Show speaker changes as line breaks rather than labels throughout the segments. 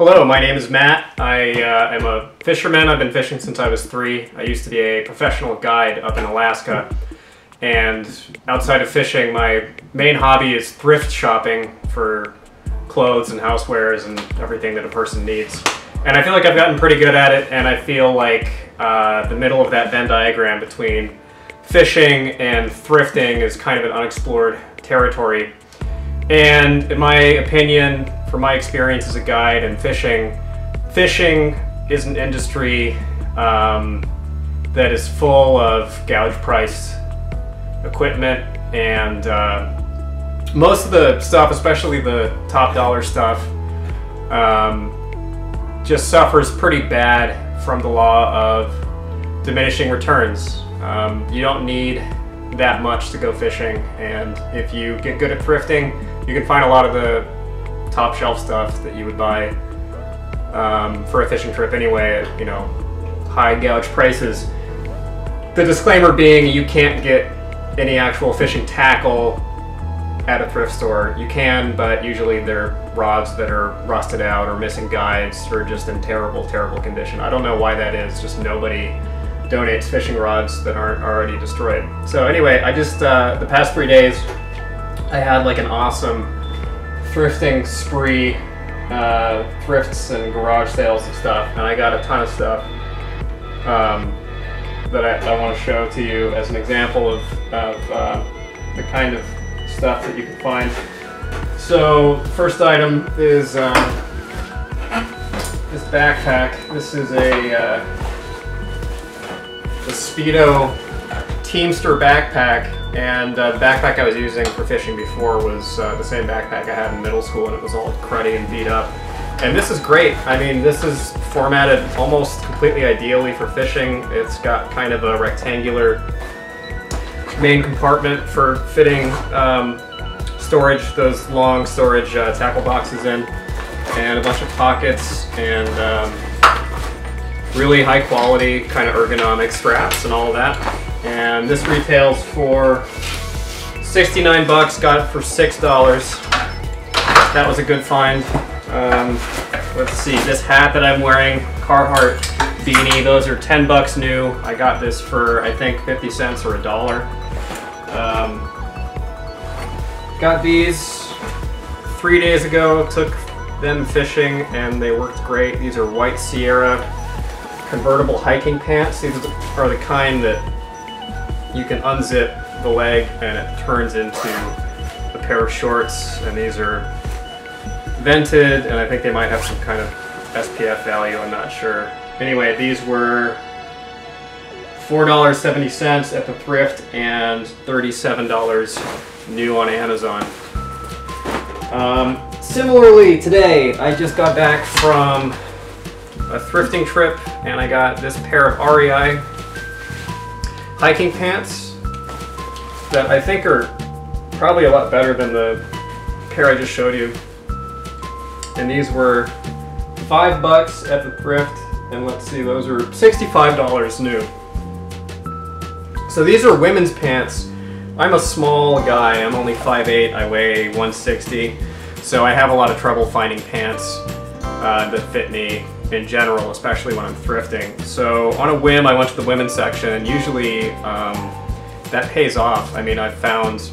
Hello, my name is Matt. I uh, am a fisherman. I've been fishing since I was three. I used to be a professional guide up in Alaska. And outside of fishing, my main hobby is thrift shopping for clothes and housewares and everything that a person needs. And I feel like I've gotten pretty good at it, and I feel like uh, the middle of that Venn diagram between fishing and thrifting is kind of an unexplored territory. And in my opinion, from my experience as a guide and fishing, fishing is an industry um, that is full of gouge price equipment and uh, most of the stuff, especially the top dollar stuff, um, just suffers pretty bad from the law of diminishing returns. Um, you don't need that much to go fishing, and if you get good at thrifting, you can find a lot of the top shelf stuff that you would buy um, for a fishing trip anyway at you know high gouge prices. The disclaimer being you can't get any actual fishing tackle at a thrift store. You can, but usually they're rods that are rusted out or missing guides or just in terrible, terrible condition. I don't know why that is. Just nobody donates fishing rods that aren't already destroyed. So anyway, I just uh, the past three days I had like an awesome thrifting spree, uh, thrifts and garage sales and stuff, and I got a ton of stuff. Um, that I, I want to show to you as an example of, of uh, the kind of stuff that you can find. So, first item is um, this backpack. This is a, uh, a Speedo Teamster backpack, and uh, the backpack I was using for fishing before was uh, the same backpack I had in middle school, and it was all cruddy and beat up. And this is great. I mean, this is formatted almost completely ideally for fishing. It's got kind of a rectangular main compartment for fitting um, storage, those long storage uh, tackle boxes in, and a bunch of pockets, and um, really high quality kind of ergonomic straps and all that. And this retails for 69 bucks, got it for $6. That was a good find. Um, let's see, this hat that I'm wearing, Carhartt beanie, those are 10 bucks new. I got this for, I think, 50 cents or a dollar. Um, got these three days ago, took them fishing and they worked great. These are White Sierra convertible hiking pants. These are the kind that you can unzip the leg and it turns into a pair of shorts and these are vented, and I think they might have some kind of SPF value, I'm not sure. Anyway, these were $4.70 at the thrift and $37 new on Amazon. Um, similarly, today I just got back from a thrifting trip and I got this pair of REI hiking pants that I think are probably a lot better than the pair I just showed you. And these were five bucks at the thrift and let's see those are $65 new. So these are women's pants. I'm a small guy I'm only 5'8 I weigh 160 so I have a lot of trouble finding pants uh, that fit me in general especially when I'm thrifting so on a whim I went to the women's section and usually um, that pays off I mean I've found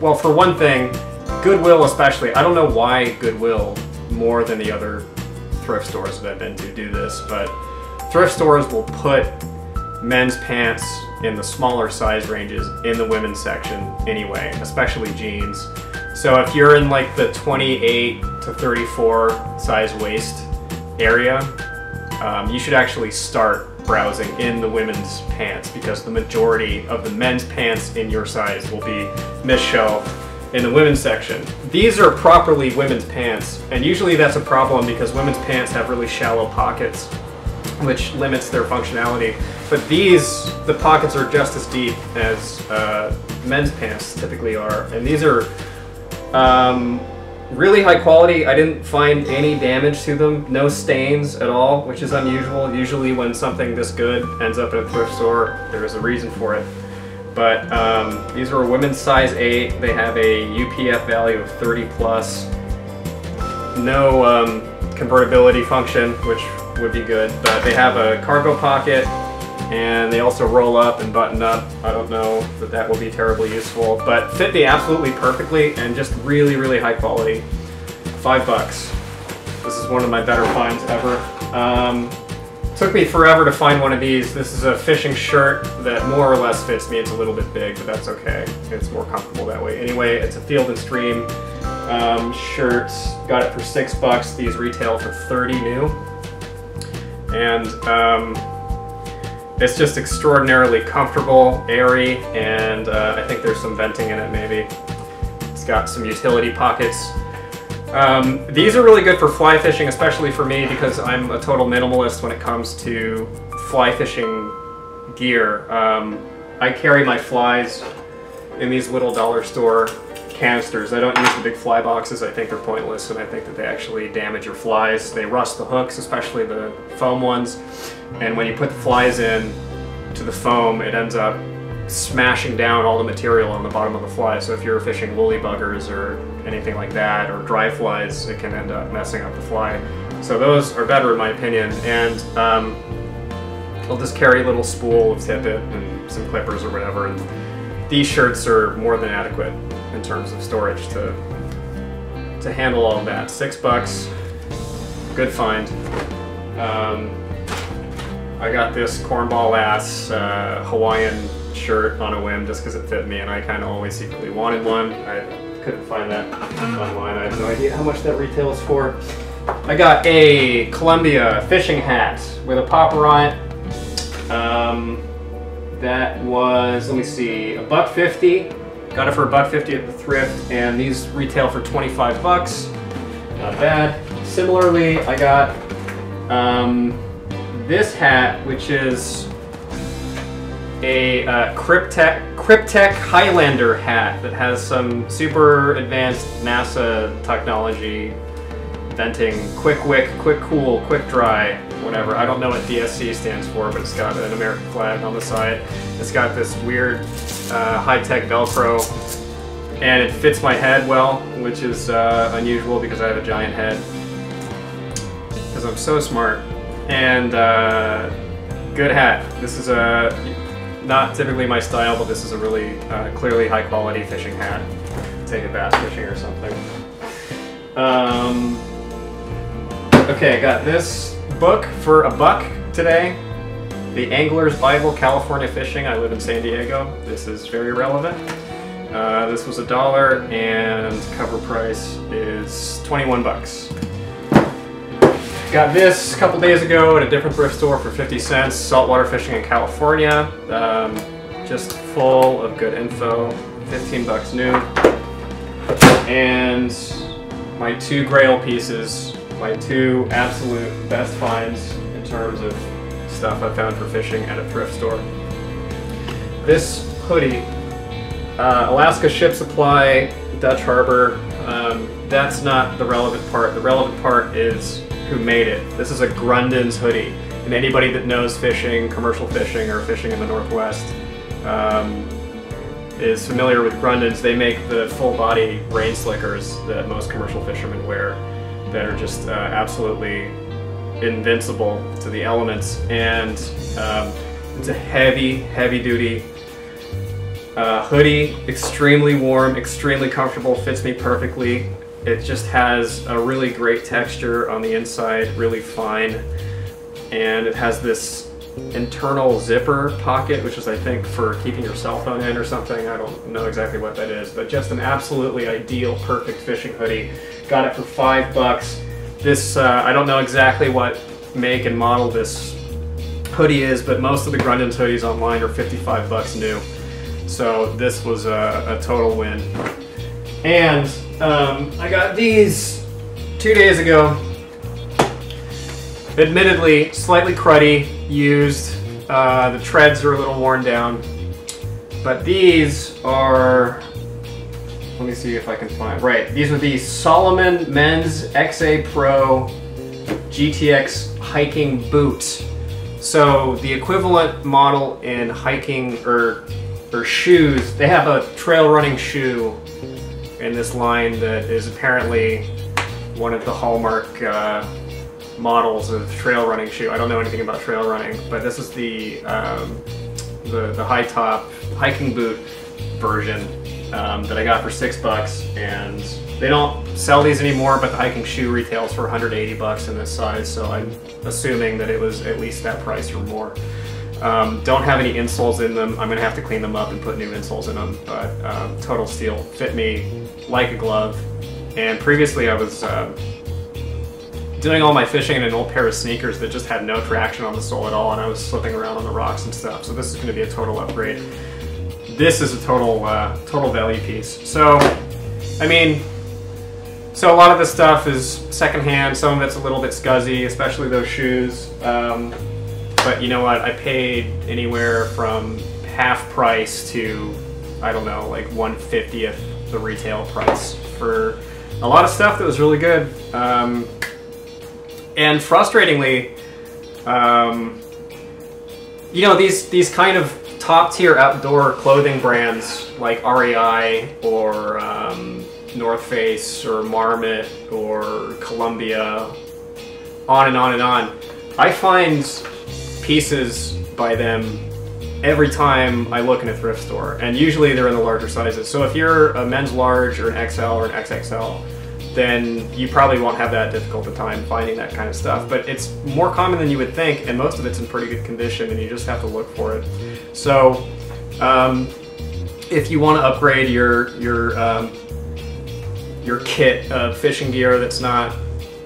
well for one thing Goodwill especially I don't know why Goodwill more than the other thrift stores that I've been to do this, but thrift stores will put men's pants in the smaller size ranges in the women's section anyway, especially jeans. So if you're in like the 28 to 34 size waist area, um, you should actually start browsing in the women's pants because the majority of the men's pants in your size will be misshelved in the women's section. These are properly women's pants, and usually that's a problem because women's pants have really shallow pockets, which limits their functionality. But these, the pockets are just as deep as uh, men's pants typically are, and these are um, really high quality. I didn't find any damage to them, no stains at all, which is unusual. Usually when something this good ends up at a thrift store, there is a reason for it but um, these are a women's size 8. They have a UPF value of 30 plus. No um, convertibility function, which would be good, but they have a cargo pocket and they also roll up and button up. I don't know that that will be terribly useful, but fit me absolutely perfectly and just really, really high quality. Five bucks. This is one of my better finds ever. Um, took me forever to find one of these. This is a fishing shirt that more or less fits me. It's a little bit big, but that's okay. It's more comfortable that way. Anyway, it's a Field and Stream um, shirt. Got it for six bucks. These retail for 30 new. And um, it's just extraordinarily comfortable, airy, and uh, I think there's some venting in it maybe. It's got some utility pockets. Um, these are really good for fly fishing, especially for me because I'm a total minimalist when it comes to fly fishing gear. Um, I carry my flies in these little dollar store canisters. I don't use the big fly boxes. I think they're pointless and I think that they actually damage your flies. They rust the hooks, especially the foam ones. And when you put the flies in to the foam, it ends up smashing down all the material on the bottom of the fly. So if you're fishing woolly buggers or anything like that, or dry flies, it can end up messing up the fly. So those are better in my opinion. And um, I'll just carry a little spool of tippet and some clippers or whatever. And these shirts are more than adequate in terms of storage to to handle all that. Six bucks, good find. Um, I got this cornball ass uh, Hawaiian shirt on a whim just because it fit me and I kind of always secretly wanted one. I couldn't find that online. I have no idea how much that retails for. I got a Columbia fishing hat with a popper on it. Um, that was, let me see, a buck 50. Got it for a buck 50 at the thrift and these retail for 25 bucks. Not bad. Similarly, I got um, this hat, which is a uh, Kryptek, Kryptek Highlander hat that has some super advanced NASA technology venting, quick wick, quick cool, quick dry, whatever. I don't know what DSC stands for, but it's got an American flag on the side. It's got this weird uh, high-tech Velcro, and it fits my head well, which is uh, unusual because I have a giant head. Because I'm so smart. And uh, good hat. This is a not typically my style, but this is a really uh, clearly high quality fishing hat. Take a bass fishing or something. Um, okay, I got this book for a buck today. The Angler's Bible, California Fishing. I live in San Diego. This is very relevant. Uh, this was a dollar and cover price is 21 bucks. Got this a couple days ago at a different thrift store for 50 cents. Saltwater fishing in California. Um, just full of good info. 15 bucks new. And my two grail pieces, my two absolute best finds in terms of stuff I found for fishing at a thrift store. This hoodie, uh, Alaska Ship Supply, Dutch Harbor, um, that's not the relevant part. The relevant part is who made it. This is a Grundens hoodie, and anybody that knows fishing, commercial fishing, or fishing in the Northwest um, is familiar with Grundens. They make the full body rain slickers that most commercial fishermen wear that are just uh, absolutely invincible to the elements. And um, it's a heavy, heavy duty uh, hoodie, extremely warm, extremely comfortable, fits me perfectly. It just has a really great texture on the inside, really fine. And it has this internal zipper pocket, which is I think for keeping your cell phone in or something. I don't know exactly what that is, but just an absolutely ideal, perfect fishing hoodie. Got it for five bucks. This, uh, I don't know exactly what make and model this hoodie is, but most of the Grundens hoodies online are 55 bucks new. So this was a, a total win. And um, I got these two days ago. Admittedly, slightly cruddy, used. Uh, the treads are a little worn down. But these are, let me see if I can find, right, these are the Salomon Men's XA Pro GTX hiking boot. So the equivalent model in hiking or, or shoes, they have a trail running shoe in this line that is apparently one of the hallmark uh, models of trail running shoe. I don't know anything about trail running, but this is the um, the, the high top hiking boot version um, that I got for six bucks, and they don't sell these anymore. But the hiking shoe retails for 180 bucks in this size, so I'm assuming that it was at least that price or more. Um, don't have any insoles in them. I'm gonna have to clean them up and put new insoles in them, but um, total steal fit me like a glove. And previously I was uh, doing all my fishing in an old pair of sneakers that just had no traction on the sole at all, and I was slipping around on the rocks and stuff. So this is to be a total upgrade. This is a total uh, total value piece. So, I mean, so a lot of this stuff is secondhand. Some of it's a little bit scuzzy, especially those shoes. Um, but you know what? I paid anywhere from half price to I don't know, like 150th the retail price for a lot of stuff that was really good. Um, and frustratingly, um, you know, these these kind of top tier outdoor clothing brands like REI or um, North Face or Marmot or Columbia, on and on and on. I find pieces by them every time I look in a thrift store, and usually they're in the larger sizes. So if you're a men's large or an XL or an XXL, then you probably won't have that difficult a time finding that kind of stuff. But it's more common than you would think, and most of it's in pretty good condition, and you just have to look for it. So um, if you want to upgrade your your um, your kit of fishing gear that's not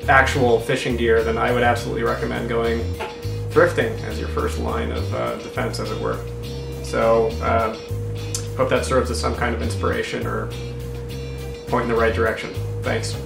actual fishing gear, then I would absolutely recommend going thrifting as your first line of uh, defense, as it were. So, uh, hope that serves as some kind of inspiration or point in the right direction. Thanks.